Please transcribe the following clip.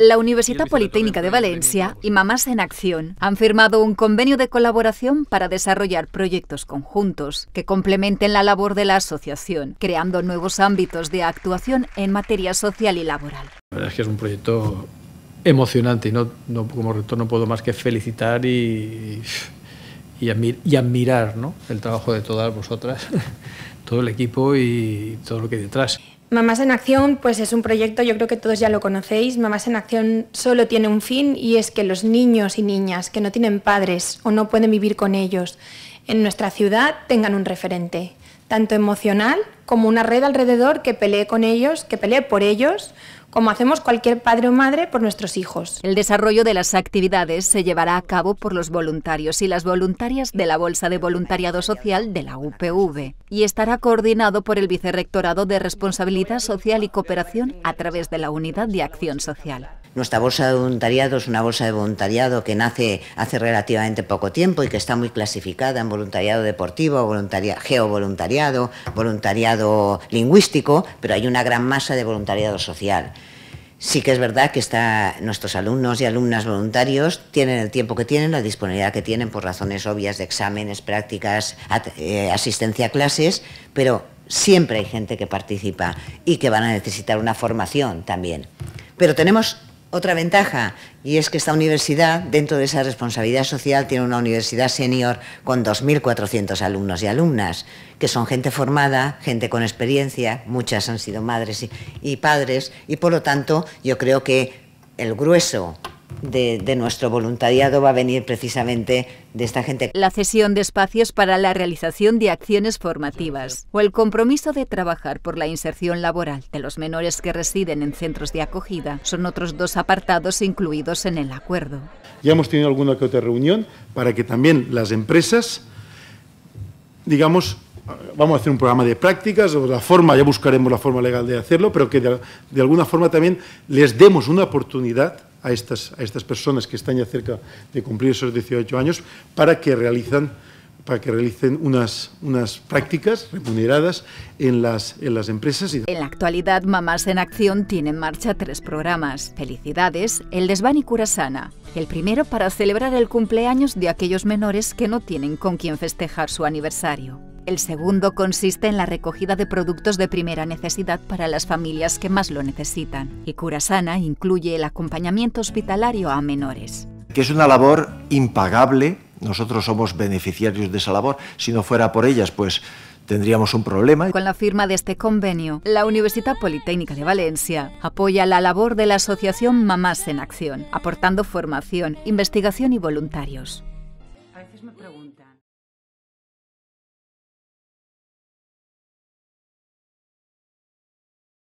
La Universidad Politécnica de Valencia y Mamás en Acción han firmado un convenio de colaboración para desarrollar proyectos conjuntos que complementen la labor de la asociación, creando nuevos ámbitos de actuación en materia social y laboral. La verdad es que es un proyecto emocionante y no, como rector no puedo más que felicitar y, y, admirar ¿no? el trabajo de todas vosotras, todo el equipo y todo lo que hay detrás. Mamás en Acción pues es un proyecto, yo creo que todos ya lo conocéis. Mamás en Acción solo tiene un fin y es que los niños y niñas que no tienen padres o no pueden vivir con ellos en nuestra ciudad tengan un referente, tanto emocional como una red alrededor que pelee con ellos, que pelee por ellos, como hacemos cualquier padre o madre por nuestros hijos. El desarrollo de las actividades se llevará a cabo por los voluntarios y las voluntarias de la Bolsa de Voluntariado Social de la UPV y estará coordinado por el Vicerrectorado de Responsabilidad Social y Cooperación a través de la Unidad de Acción Social. Nuestra bolsa de voluntariado es una bolsa de voluntariado que nace hace relativamente poco tiempo y que está muy clasificada en voluntariado deportivo, voluntariado, geovoluntariado, voluntariado lingüístico, pero hay una gran masa de voluntariado social. Sí que es verdad que está, nuestros alumnos y alumnas voluntarios tienen el tiempo que tienen, la disponibilidad que tienen por razones obvias de exámenes, prácticas, eh, asistencia a clases, pero siempre hay gente que participa y que van a necesitar una formación también. Pero tenemos otra ventaja, y es que esta universidad, dentro de esa responsabilidad social, tiene una universidad senior con 2.400 alumnos y alumnas, que son gente formada, gente con experiencia, muchas han sido madres y, y padres, y por lo tanto yo creo que el grueso de, nuestro voluntariado va a venir precisamente de esta gente. La cesión de espacios para la realización de acciones formativas o el compromiso de trabajar por la inserción laboral de los menores que residen en centros de acogida son otros dos apartados incluidos en el acuerdo. Ya hemos tenido alguna que otra reunión para que también las empresas, digamos, vamos a hacer un programa de prácticas, o la forma, ya buscaremos la forma legal de hacerlo, pero que de alguna forma también les demos una oportunidad a estas, a estas personas que están ya cerca de cumplir esos 18 años para que realizan para que realicen unas, unas prácticas remuneradas en las, en las empresas. En la actualidad, Mamás en Acción tiene en marcha tres programas. Felicidades, el Desván y Curasana. El primero para celebrar el cumpleaños de aquellos menores que no tienen con quien festejar su aniversario. El segundo consiste en la recogida de productos de primera necesidad para las familias que más lo necesitan. Y Curasana incluye el acompañamiento hospitalario a menores. Que es una labor impagable. Nosotros somos beneficiarios de esa labor. Si no fuera por ellas, pues tendríamos un problema. Con la firma de este convenio, la Universidad Politécnica de Valencia apoya la labor de la Asociación Mamás en Acción, aportando formación, investigación y voluntarios.